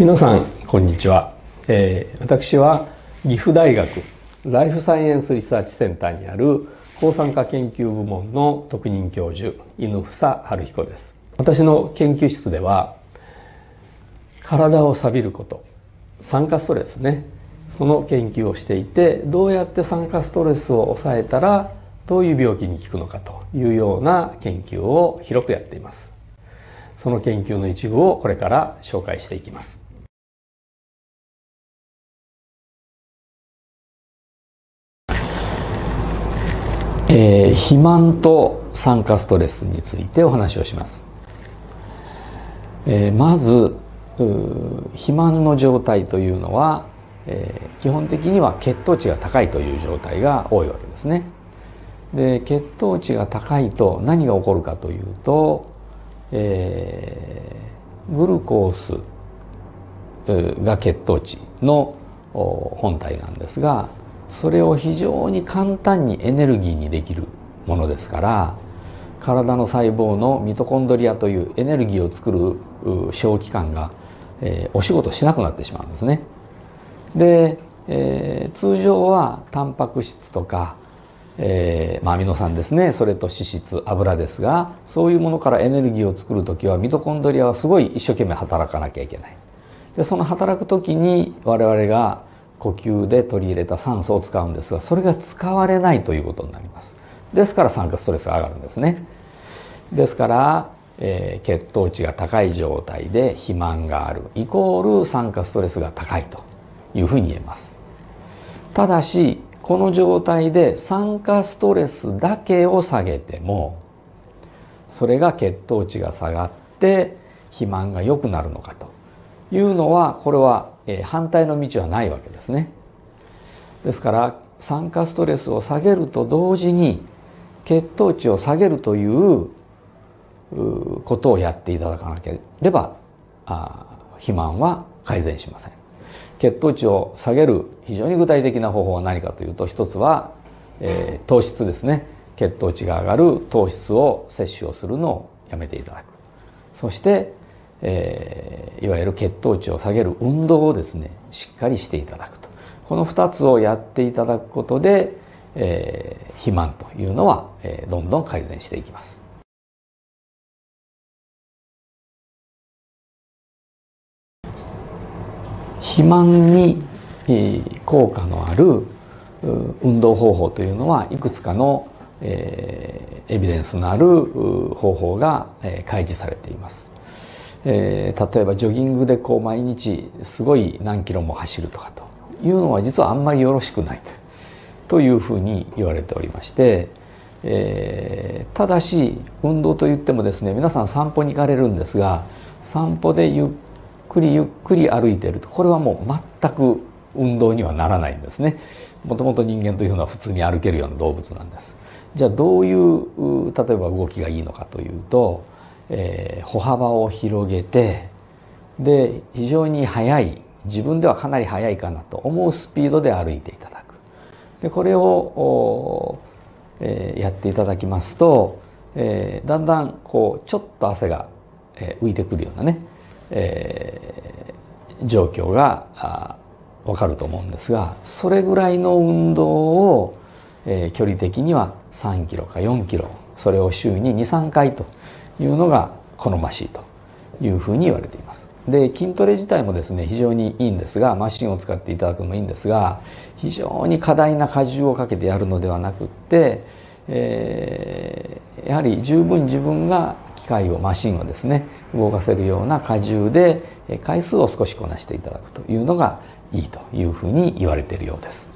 皆さんこんにちは、えー、私は岐阜大学ライフサイエンスリサーチセンターにある抗酸化研究部門の特任教授犬房春彦です。私の研究室では体を錆びること酸化ストレスね。その研究をしていてどうやって酸化ストレスを抑えたらどういう病気に効くのかというような研究を広くやっています。その研究の一部をこれから紹介していきます。えー、肥満と酸化ストレスについてお話をします、えー、まず肥満の状態というのは、えー、基本的には血糖値が高いという状態が多いわけですね。で血糖値が高いと何が起こるかというと、えー、グルコースが血糖値の本体なんですがそれを非常に簡単にエネルギーにできるものですから体の細胞のミトコンドリアというエネルギーを作る小器官が、えー、お仕事しなくなってしまうんですね。で、えー、通常はタンパク質とか、えーまあ、アミノ酸ですねそれと脂質油ですがそういうものからエネルギーを作る時はミトコンドリアはすごい一生懸命働かなきゃいけない。でその働く時に我々が呼吸で取り入れた酸素を使うんですがそれが使われないということになります。ですから酸化ストレスが上がるんですね。ですから、えー、血糖値が高い状態で肥満があるイコール酸化ストレスが高いというふうに言えます。ただしこの状態で酸化ストレスだけを下げてもそれが血糖値が下がって肥満が良くなるのかというのはこれはえ反対の道はないわけですね。ですから酸化ストレスを下げると同時に血糖値を下げるということをやっていただかなければ肥満は改善しません。血糖値を下げる非常に具体的な方法は何かというと一つは、えー、糖質ですね血糖値が上がる糖質を摂取をするのをやめていただくそしてえー、いわゆる血糖値を下げる運動をですねしっかりしていただくとこの2つをやっていただくことで、えー、肥満というのは、えー、どんどん改善していきます。肥満に効果のある運動方法というのはいくつかの、えー、エビデンスのある方法が開示されています。えー、例えばジョギングでこう毎日すごい何キロも走るとかというのは実はあんまりよろしくないと。いうふうに言われておりまして、えー、ただし運動といってもですね皆さん散歩に行かれるんですが散歩でゆっくりゆっくり歩いているとこれはもう全く運動にはならないんですね。もともと人間というのは普通に歩けるような動物なんです。じゃあどういう例えば動きがいいのかというとえー、歩幅を広げてで非常に速い自分ではかなり速いかなと思うスピードで歩いていただく。でこれを、えー、やっていただきますと、えー、だんだんこうちょっと汗が、えー、浮いてくるようなね、えー、状況がわかると思うんですがそれぐらいの運動を、えー、距離的には3キロか4キロそれを週に23回というのが好ましいというふうに言われています。で筋トレ自体もですね非常にいいんですがマシンを使っていただくのもいいんですが非常に過大な荷重をかけてやるのではなくって、えー、やはり十分自分が機械をマシンをですね動かせるような荷重で回数を少しこなしていただくというのがいいというふうに言われているようです。